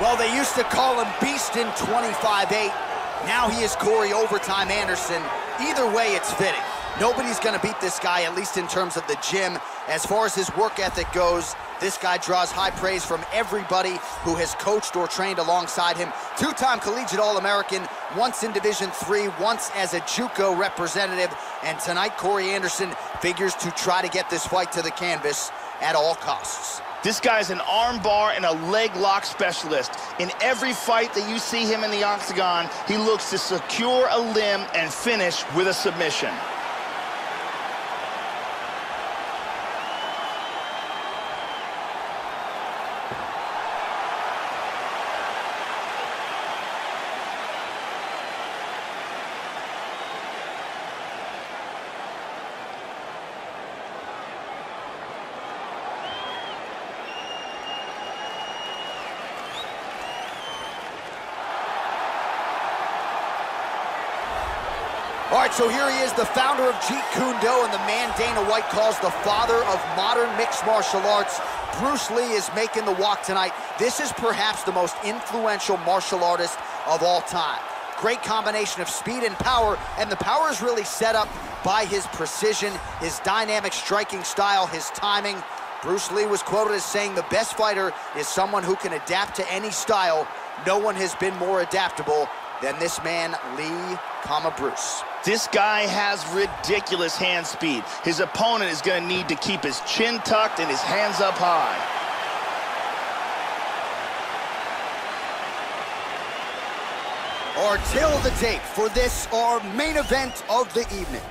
Well, they used to call him Beast in 25-8. Now he is Corey Overtime Anderson. Either way, it's fitting. Nobody's gonna beat this guy, at least in terms of the gym. As far as his work ethic goes, this guy draws high praise from everybody who has coached or trained alongside him. Two-time collegiate All-American, once in Division Three, once as a JUCO representative, and tonight Corey Anderson figures to try to get this fight to the canvas at all costs. This guy's an armbar and a leg lock specialist. In every fight that you see him in the octagon, he looks to secure a limb and finish with a submission. Right, so here he is, the founder of Jeet Kune Do and the man Dana White calls the father of modern mixed martial arts. Bruce Lee is making the walk tonight. This is perhaps the most influential martial artist of all time. Great combination of speed and power, and the power is really set up by his precision, his dynamic striking style, his timing. Bruce Lee was quoted as saying the best fighter is someone who can adapt to any style. No one has been more adaptable than this man, Lee Kama Bruce. This guy has ridiculous hand speed. His opponent is going to need to keep his chin tucked and his hands up high. Our tail of the tape for this, our main event of the evening.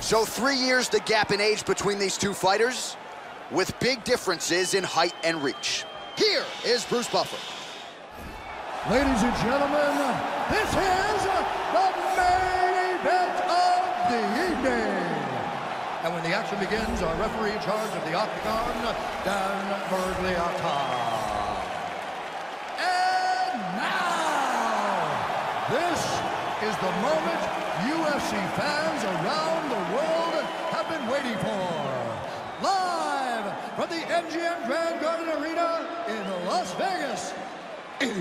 So three years the gap in age between these two fighters, with big differences in height and reach. Here is Bruce Buffer. Ladies and gentlemen, this is the main event of the evening. And when the action begins, our referee in charge of the Octagon, Dan Miragliotta. And now, this is the moment UFC fans around the world have been waiting for. Live from the MGM Grand Garden Arena in Las Vegas. It's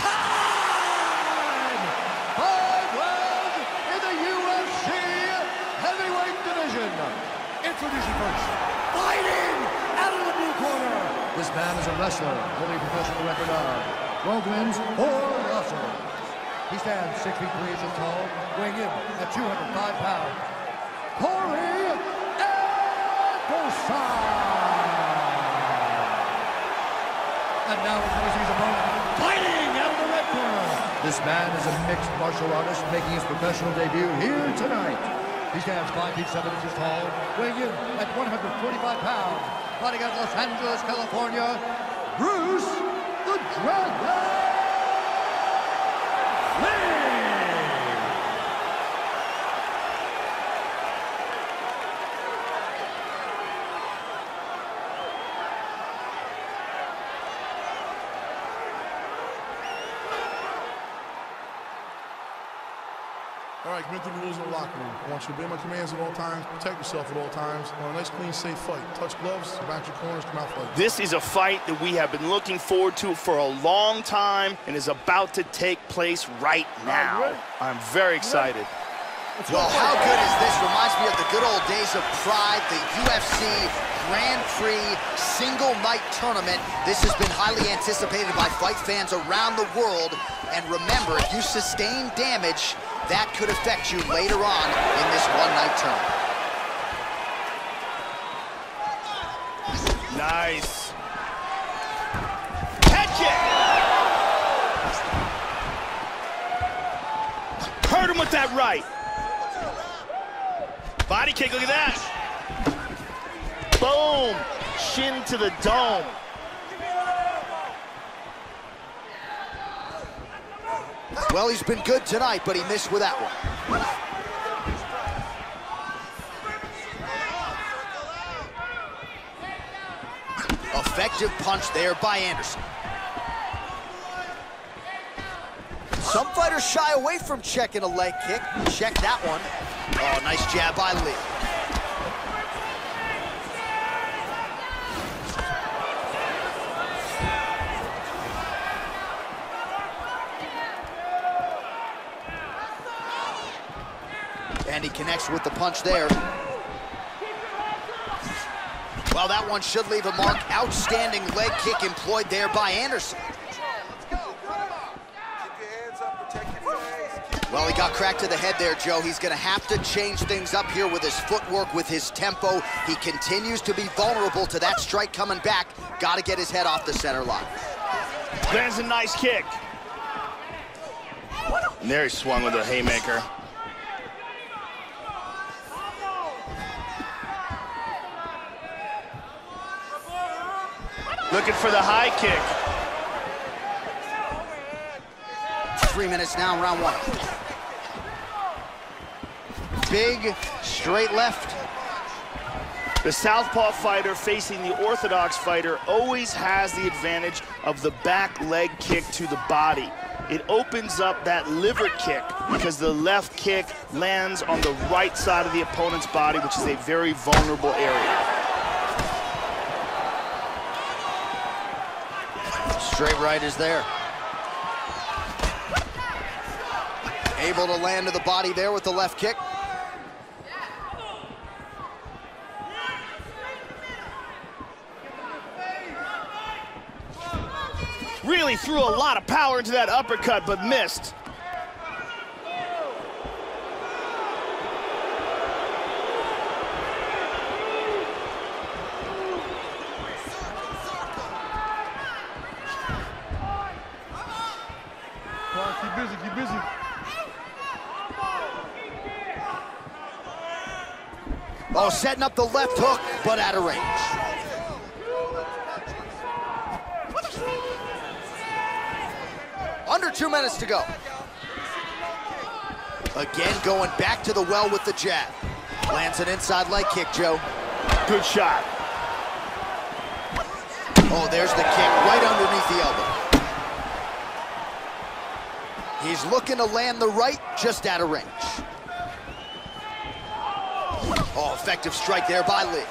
time! Five rounds in the UFC heavyweight division. Introducing first, fighting out of the blue corner. This man is a wrestler, holding a professional record of 12 wins, 4 losses. He stands 6 feet 3 inches tall, weighing in at 205 pounds. Corey Anderson! And now introducing his opponent, fighting out of the red corner. This man is a mixed martial artist making his professional debut here tonight. He stands 5 feet 7 inches tall, weighing in at 145 pounds. Fighting out Los Angeles, California, Bruce the Dragon Lee! All right, commit to the rules of the locker room. I want you to obey my commands at all times, protect yourself at all times. I want a nice, clean, safe fight. Touch gloves, back your corners, come out fight. This is a fight that we have been looking forward to for a long time and is about to take place right now. I'm very excited. Well, how good is this? Reminds me of the good old days of Pride, the UFC Grand Prix single night tournament. This has been highly anticipated by fight fans around the world. And remember, if you sustain damage, that could affect you later on in this one night tournament. Nice. Head kick. Hurt him with that right. Body kick, look at that. Boom. Shin to the dome. Well, he's been good tonight, but he missed with that one. Effective punch there by Anderson. Some fighters shy away from checking a leg kick. Check that one. Oh, nice jab by Lee. And he connects with the punch there. Well, that one should leave a mark. Outstanding leg kick employed there by Anderson. Well, he got cracked to the head there, Joe. He's going to have to change things up here with his footwork, with his tempo. He continues to be vulnerable to that strike coming back. Got to get his head off the center line. Lands a nice kick. And there he swung with a haymaker. Looking for the high kick. Three minutes now, round one. Big, straight left. The southpaw fighter facing the orthodox fighter always has the advantage of the back leg kick to the body. It opens up that liver kick because the left kick lands on the right side of the opponent's body, which is a very vulnerable area. Straight right is there. Able to land to the body there with the left kick. Really threw a lot of power into that uppercut, but missed. keep busy, keep busy. Setting up the left hook, but out of range. Under two minutes to go. Again, going back to the well with the jab. Lands an inside leg kick, Joe. Good shot. Oh, there's the kick right underneath the elbow. He's looking to land the right, just out of range. Oh, effective strike there by Lee.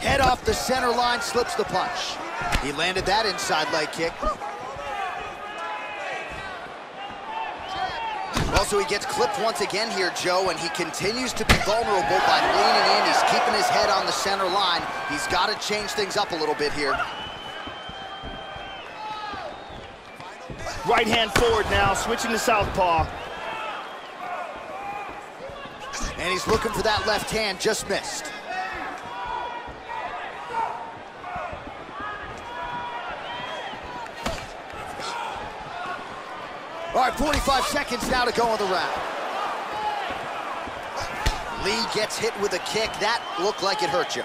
Head off the center line, slips the punch. He landed that inside leg kick. Also, he gets clipped once again here, Joe, and he continues to be vulnerable by leaning in. He's keeping his head on the center line. He's got to change things up a little bit here. Right hand forward now, switching to southpaw. And he's looking for that left hand, just missed. All right, 45 seconds now to go in the round. Lee gets hit with a kick. That looked like it hurt you.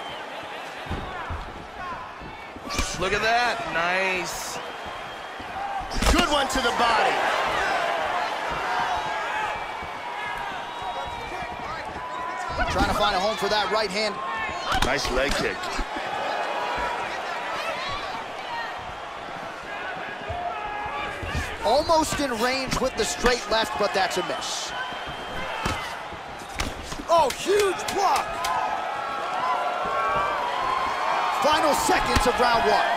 Look at that. Nice. Good one to the body. Trying to find a home for that right hand. Nice leg kick. Almost in range with the straight left, but that's a miss. Oh, huge block. Final seconds of round one.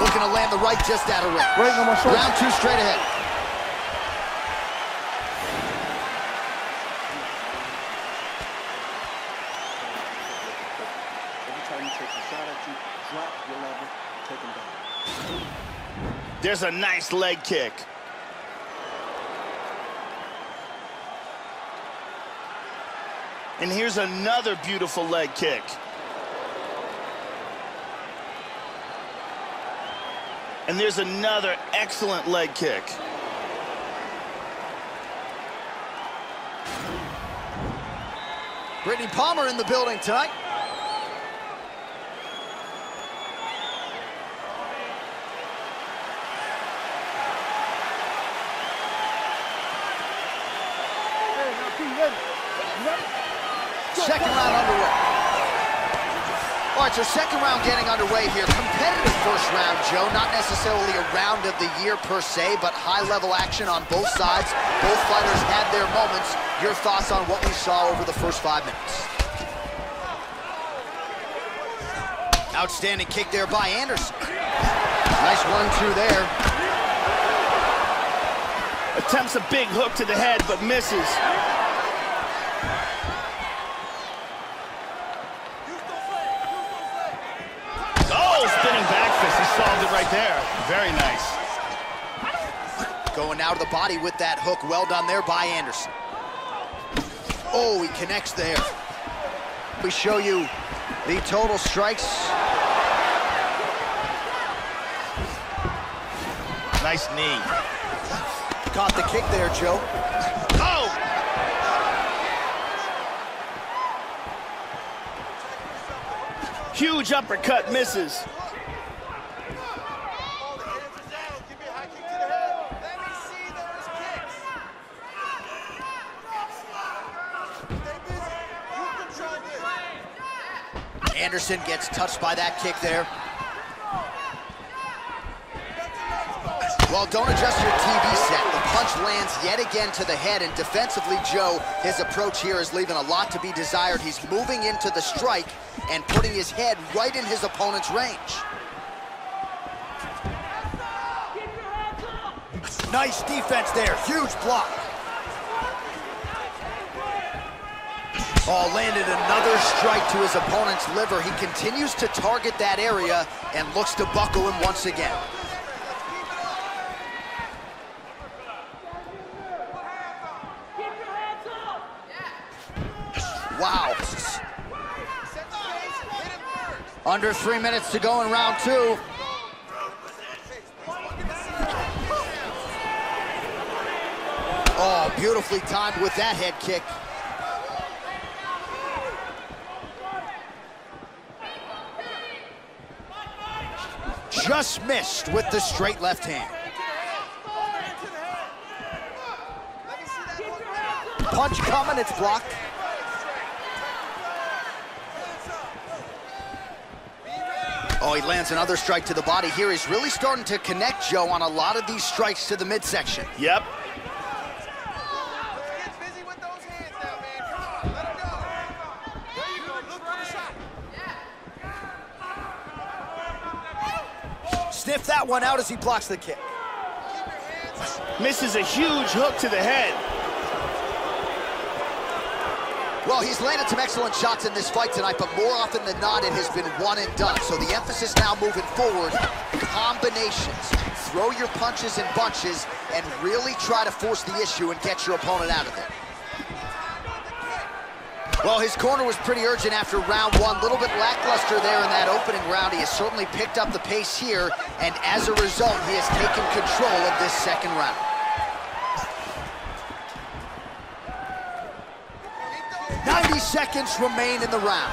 Looking to land the right just out of range. Right on my shoulder. Round two straight ahead. Every time he takes a shot at you, drop your level, take him There's a nice leg kick. And here's another beautiful leg kick. And there's another excellent leg kick. Brittany Palmer in the building tonight. Second round underway. All so second round getting underway here. Competitive first round, Joe. Not necessarily a round of the year per se, but high-level action on both sides. Both fighters had their moments. Your thoughts on what we saw over the first five minutes? Outstanding kick there by Anderson. Nice one-two there. Attempts a big hook to the head, but misses. Oh, spinning back fist. He solved it right there. Very nice. Going now to the body with that hook. Well done there by Anderson. Oh, he connects there. We show you the total strikes. Nice knee. Caught the kick there, Joe. Oh! Huge uppercut misses. Anderson gets touched by that kick there. Well, don't adjust your TV set. The punch lands yet again to the head, and defensively, Joe, his approach here is leaving a lot to be desired. He's moving into the strike and putting his head right in his opponent's range. Nice defense there, huge block. Oh, landed another strike to his opponent's liver. He continues to target that area and looks to buckle him once again. Wow. Under three minutes to go in round two. Oh, beautifully timed with that head kick. Just missed with the straight left hand. Punch coming, it's blocked. Oh, he lands another strike to the body here. He's really starting to connect, Joe, on a lot of these strikes to the midsection. Yep. Sniff that one out as he blocks the kick. Misses a huge hook to the head. Well, he's landed some excellent shots in this fight tonight, but more often than not, it has been one and done. So the emphasis now moving forward, combinations. Throw your punches in bunches and really try to force the issue and get your opponent out of there. Well, his corner was pretty urgent after round one. A little bit lackluster there in that opening round. He has certainly picked up the pace here, and as a result, he has taken control of this second round. Ninety seconds remain in the round.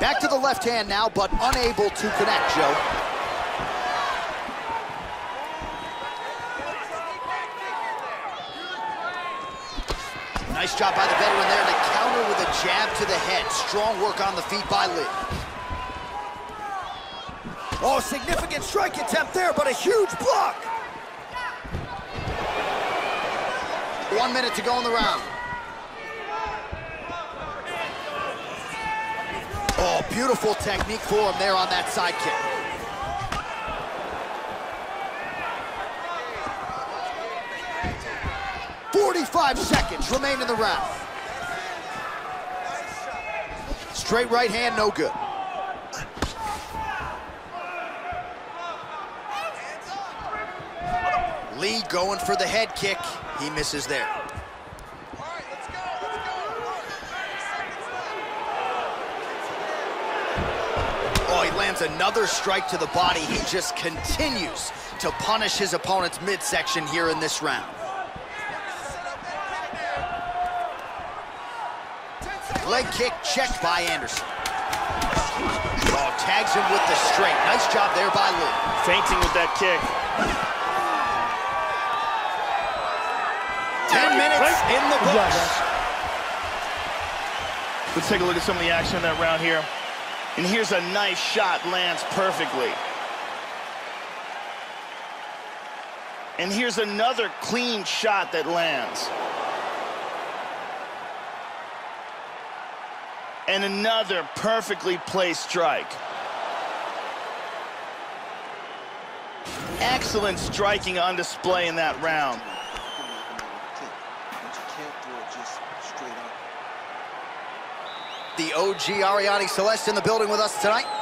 Back to the left hand now, but unable to connect, Joe. Nice job by the veteran there to counter with a jab to the head. Strong work on the feet by Lee. Oh, significant strike attempt there, but a huge block. One minute to go in the round. Oh, beautiful technique for him there on that side kick. Forty-five seconds remain in the round. Straight right hand, no good. Lee going for the head kick. He misses there. Oh, he lands another strike to the body. He just continues to punish his opponent's midsection here in this round. Leg kick checked by Anderson. Oh, tags him with the straight. Nice job there by Lee. Fainting with that kick. 10 minutes in the books. Let's take a look at some of the action in that round here. And here's a nice shot, lands perfectly. And here's another clean shot that lands. And another perfectly placed strike. Excellent striking on display in that round. The OG Arianny Celeste in the building with us tonight.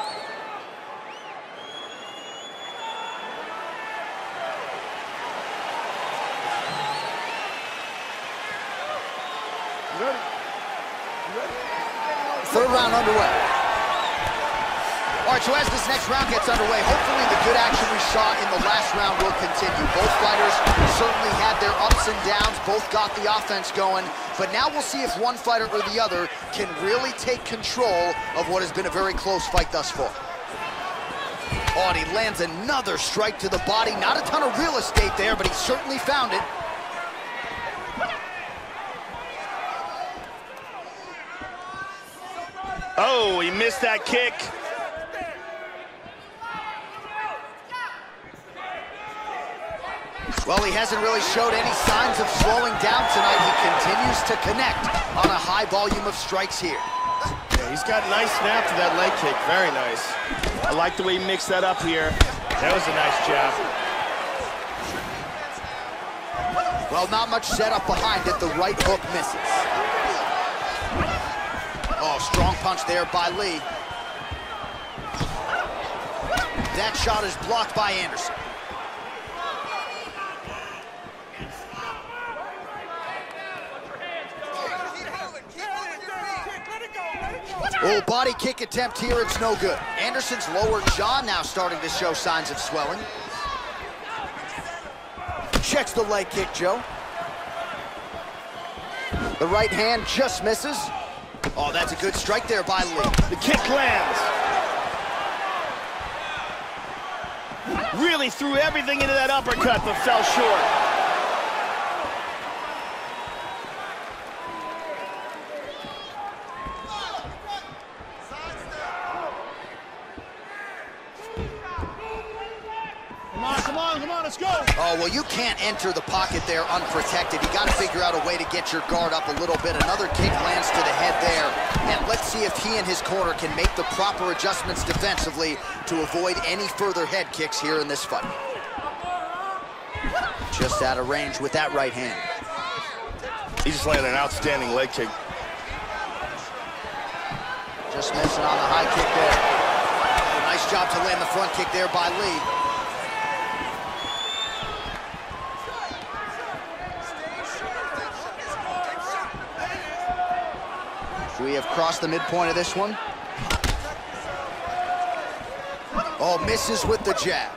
Round underway. All right, so as this next round gets underway, hopefully the good action we saw in the last round will continue. Both fighters certainly had their ups and downs, both got the offense going, but now we'll see if one fighter or the other can really take control of what has been a very close fight thus far. Oh, and he lands another strike to the body. Not a ton of real estate there, but he certainly found it. Oh, he missed that kick. Well, he hasn't really showed any signs of slowing down tonight. He continues to connect on a high volume of strikes here. Yeah, he's got a nice snap to that leg kick. Very nice. I like the way he mixed that up here. That was a nice jab. Well, not much setup behind it. The right hook misses. Oh, strong punch there by Lee. That shot is blocked by Anderson. Oh, body kick attempt here, it's no good. Anderson's lower jaw now starting to show signs of swelling. Checks the leg kick, Joe. The right hand just misses. Oh, that's a good strike there by Lee. The kick lands. Really threw everything into that uppercut, but fell short. Oh, well, you can't enter the pocket there unprotected. You got to figure out a way to get your guard up a little bit. Another kick lands to the head there. And let's see if he and his corner can make the proper adjustments defensively to avoid any further head kicks here in this fight. Just out of range with that right hand. He just landed an outstanding leg kick. Just missing on the high kick there. Nice job to land the front kick there by Lee. We have crossed the midpoint of this one. Oh, misses with the jab.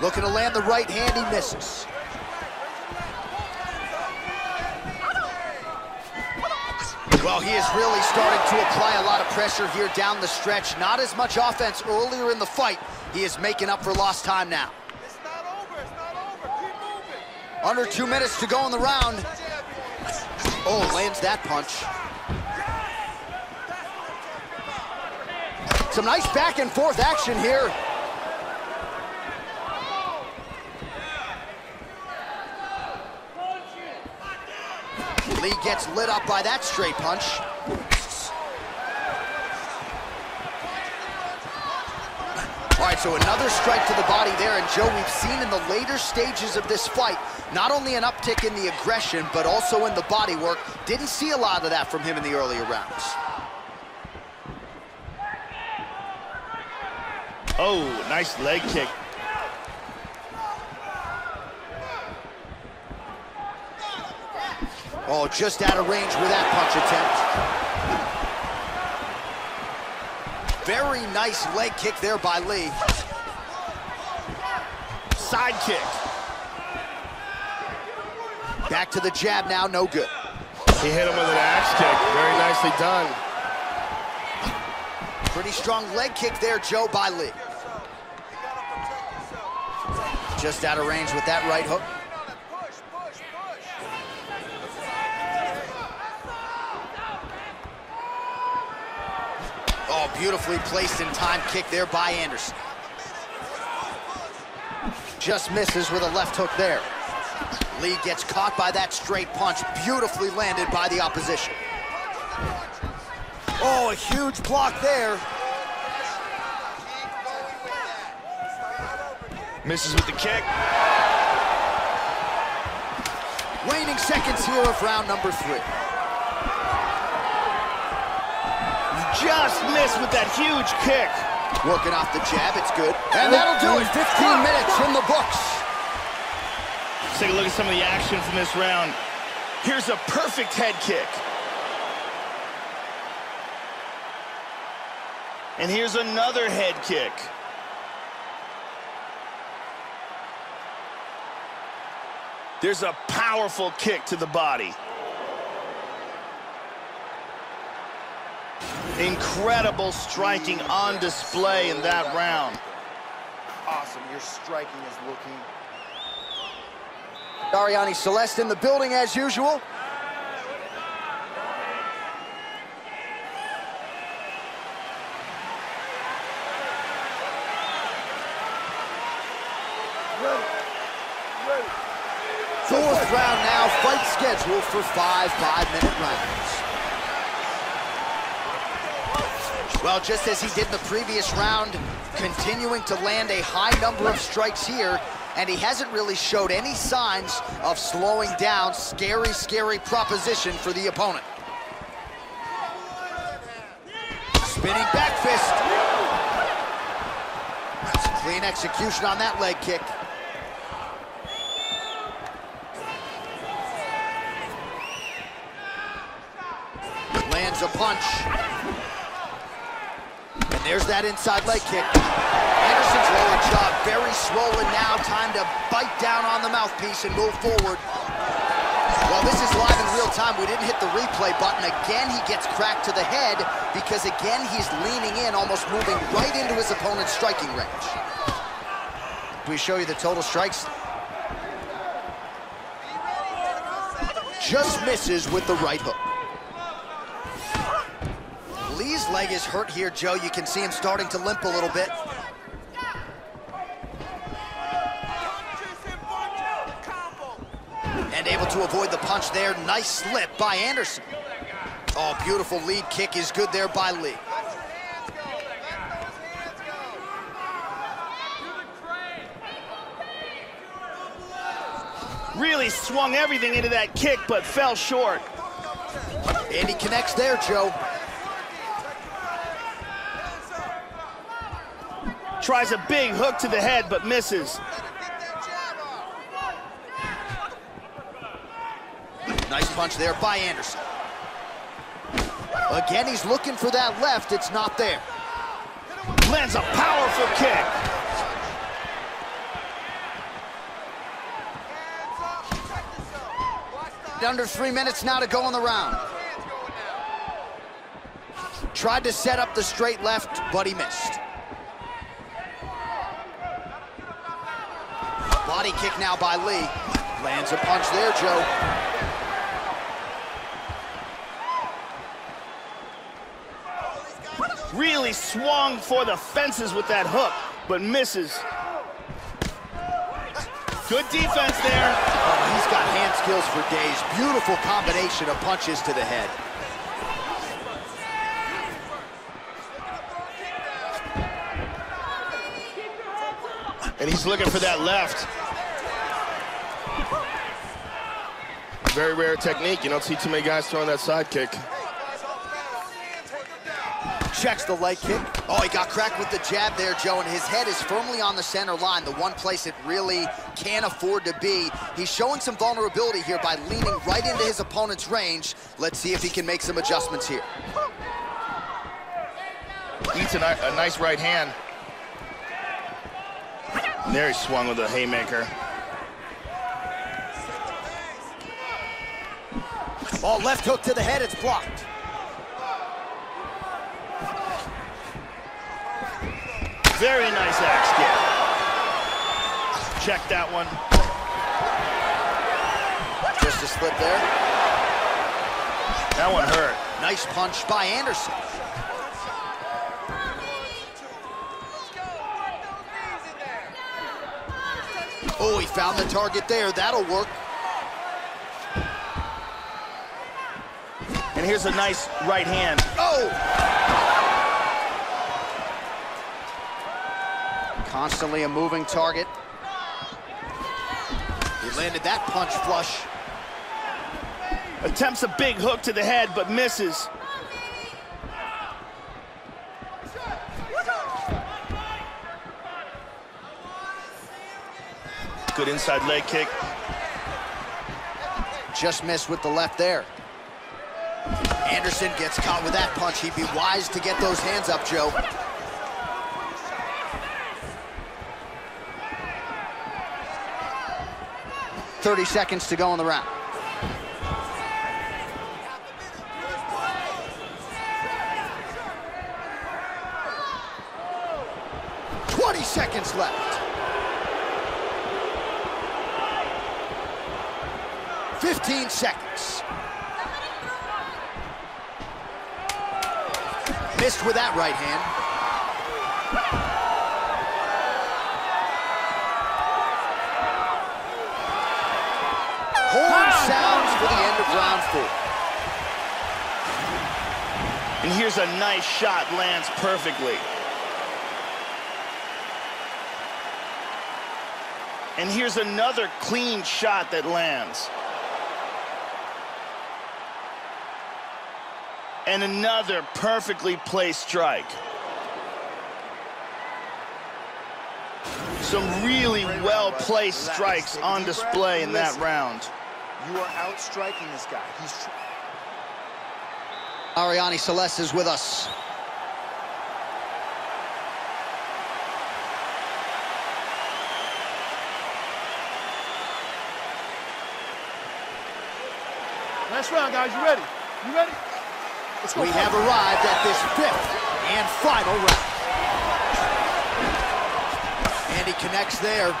Looking to land the right hand, he misses. Well, he is really starting to apply a lot of pressure here down the stretch. Not as much offense earlier in the fight. He is making up for lost time now. Under two minutes to go in the round. Oh, lands that punch. Some nice back and forth action here. Lee gets lit up by that straight punch. All right, so another strike to the body there, and Joe, we've seen in the later stages of this fight, not only an uptick in the aggression, but also in the body work. Didn't see a lot of that from him in the earlier rounds. Oh, nice leg kick. Oh, just out of range with that punch attempt. Very nice leg kick there by Lee. Side kick. Back to the jab now, no good. He hit him with an axe kick. Very nicely done. Pretty strong leg kick there, Joe, by Lee. Just out of range with that right hook. Oh, beautifully placed in time kick there by Anderson. Just misses with a left hook there. Lee gets caught by that straight punch, beautifully landed by the opposition. Oh, a huge block there. Misses with the kick. Waning seconds here of round number three. Just missed with that huge kick. Working off the jab, it's good. And oh, that'll do it, 15 minutes in the books. Let's take a look at some of the action from this round. Here's a perfect head kick. And here's another head kick. There's a powerful kick to the body. Incredible striking on display in that round. Awesome. Your striking is looking Dariani Celeste in the building as usual. Fourth round now, fight scheduled for five five-minute rounds. Well, just as he did in the previous round, continuing to land a high number of strikes here, and he hasn't really showed any signs of slowing down. Scary, scary proposition for the opponent. Spinning back fist. Clean execution on that leg kick. Lands a punch. There's that inside leg kick. Anderson's lower jaw very swollen now. Time to bite down on the mouthpiece and move forward. Well, this is live in real time. We didn't hit the replay button. Again, he gets cracked to the head because, again, he's leaning in, almost moving right into his opponent's striking range. We show you the total strikes? Just misses with the right hook. Leg is hurt here, Joe. You can see him starting to limp a little bit. And able to avoid the punch there. Nice slip by Anderson. Oh, beautiful lead kick is good there by Lee. Really swung everything into that kick, but fell short. And he connects there, Joe. Tries a big hook to the head, but misses. Nice punch there by Anderson. Again, he's looking for that left. It's not there. Lands a powerful kick. Under three minutes now to go in the round. Tried to set up the straight left, but he missed. Body kick now by Lee. Lands a punch there, Joe. Really swung for the fences with that hook, but misses. Good defense there. Oh, he's got hand skills for days. Beautiful combination of punches to the head. And he's looking for that left. Very rare technique. You don't see too many guys throwing that side kick. Checks the leg kick. Oh, he got cracked with the jab there, Joe, and his head is firmly on the center line, the one place it really can't afford to be. He's showing some vulnerability here by leaning right into his opponent's range. Let's see if he can make some adjustments here. Eats a, a nice right hand. And there he swung with a haymaker. Oh, left hook to the head, it's blocked. Very nice axe kick. Check that one. Just a slip there. That one hurt. Nice punch by Anderson. Oh, he found the target there. That'll work. And here's a nice right hand. Oh! Constantly a moving target. He landed that punch flush. Attempts a big hook to the head, but misses. Good inside leg kick. Just missed with the left there. Anderson gets caught with that punch. He'd be wise to get those hands up, Joe. Thirty seconds to go in the round. Twenty seconds left. 15 seconds. Missed with that right hand. Horn sounds for the end of round four. And here's a nice shot, lands perfectly. And here's another clean shot that lands. And another perfectly placed strike. Some really well-placed strikes on display in that round. You are outstriking this guy. He's tr- Arianny Celeste is with us. Last round, guys. You ready? You ready? We have arrived at this fifth and final round. And he connects there.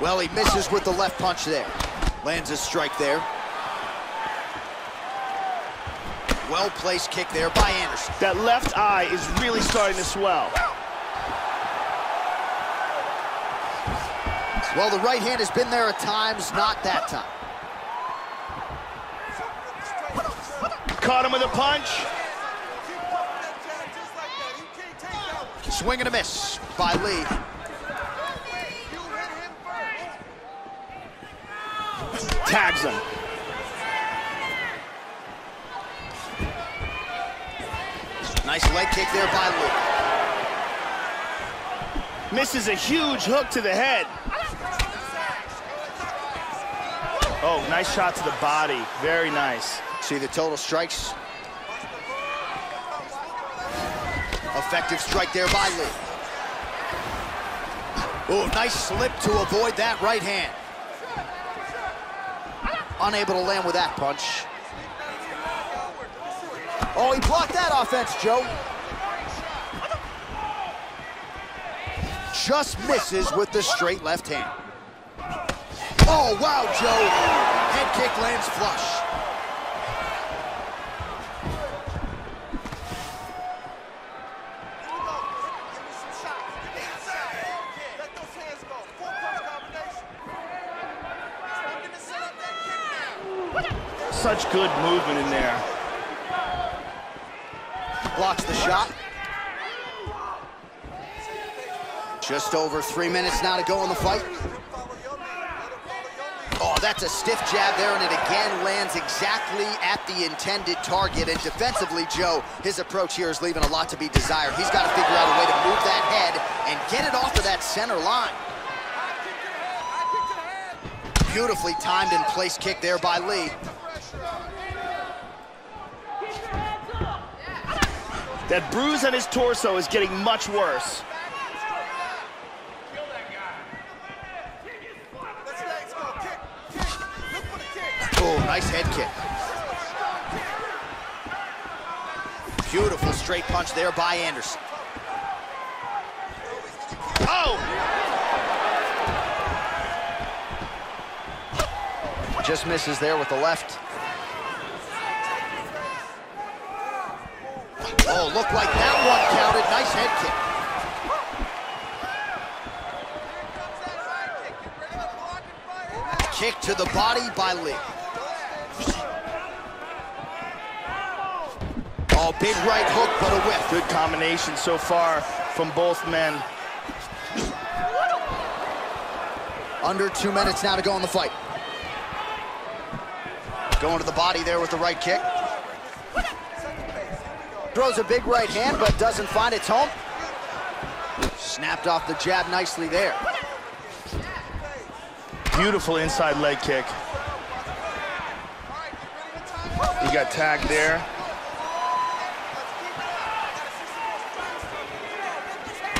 Well, he misses with the left punch there. Lands a strike there. Well-placed kick there by Anderson. That left eye is really starting to swell. Well, the right hand has been there at times, not that time. Caught him with a punch. Swing and a miss by Lee. Tags him. Nice leg kick there by Lee. Misses a huge hook to the head. Oh, nice shot to the body. Very nice. See the total strikes. Effective strike there by Lee. Oh, nice slip to avoid that right hand. Unable to land with that punch. Oh, he blocked that offense, Joe. Just misses with the straight left hand. Oh, wow, Joe. Head kick lands flush. Such good movement in there. Blocks the shot. Just over three minutes now to go in the fight. Oh, that's a stiff jab there, and it again lands exactly at the intended target. And defensively, Joe, his approach here is leaving a lot to be desired. He's got to figure out a way to move that head and get it off of that center line. Beautifully timed and placed kick there by Lee. That bruise on his torso is getting much worse. Oh, nice head kick. Beautiful straight punch there by Anderson. Oh! Just misses there with the left. Oh, looked like that one counted. Nice head kick. Kick to the body by Lee. Oh, big right hook, but a whiff. Good combination so far from both men. Under two minutes now to go in the fight. Going to the body there with the right kick. Throws a big right hand, but doesn't find its home. Snapped off the jab nicely there. Beautiful inside leg kick. He got tagged there.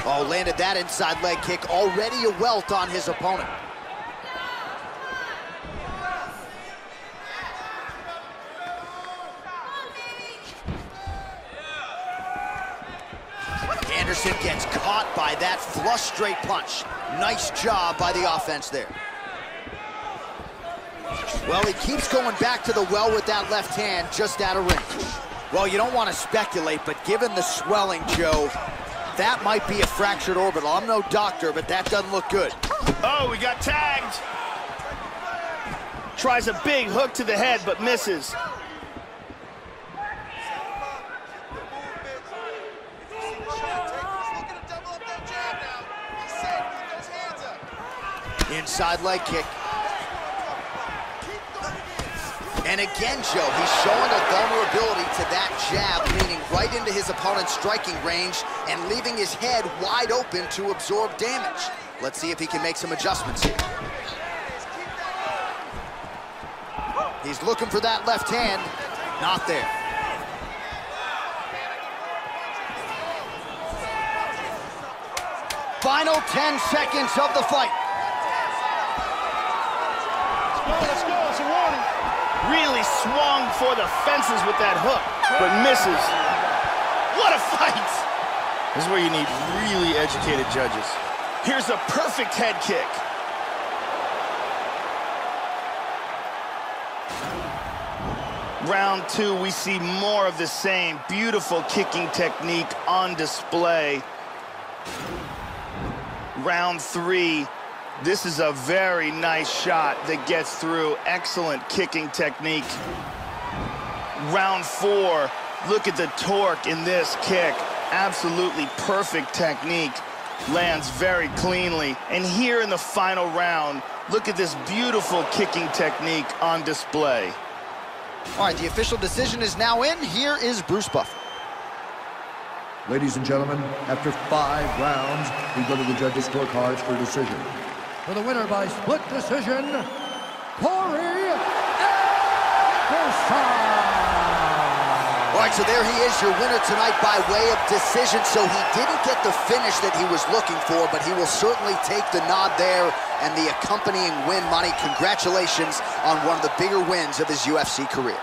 Oh, landed that inside leg kick. Already a welt on his opponent. Anderson gets caught by that flush straight punch. Nice job by the offense there. Well, he keeps going back to the well with that left hand just out of range. Well, you don't want to speculate, but given the swelling, Joe, that might be a fractured orbital. I'm no doctor, but that doesn't look good. Oh, we got tagged. Tries a big hook to the head, but misses. Inside leg kick. And again, Joe, he's showing a vulnerability to that jab, leaning right into his opponent's striking range and leaving his head wide open to absorb damage. Let's see if he can make some adjustments here. He's looking for that left hand. Not there. Final 10 seconds of the fight. let's go, it's a warning. Really swung for the fences with that hook, but misses. What a fight! This is where you need really educated judges. Here's a perfect head kick. Round two, we see more of the same. Beautiful kicking technique on display. Round three, this is a very nice shot that gets through. Excellent kicking technique. Round four, look at the torque in this kick. Absolutely perfect technique. Lands very cleanly. And here in the final round, look at this beautiful kicking technique on display. All right, the official decision is now in. Here is Bruce Buffer. Ladies and gentlemen, after five rounds, we go to the judges' scorecards for a decision. For the winner by split decision, Corey Anderson! All right, so there he is, your winner tonight by way of decision. So he didn't get the finish that he was looking for, but he will certainly take the nod there and the accompanying win money. Congratulations on one of the bigger wins of his UFC career.